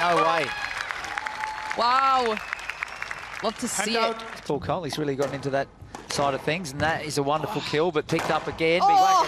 No way. Wow. Love to see it. Paul Coll's really gotten into that side of things, and that is a wonderful kill, but picked up again. Oh!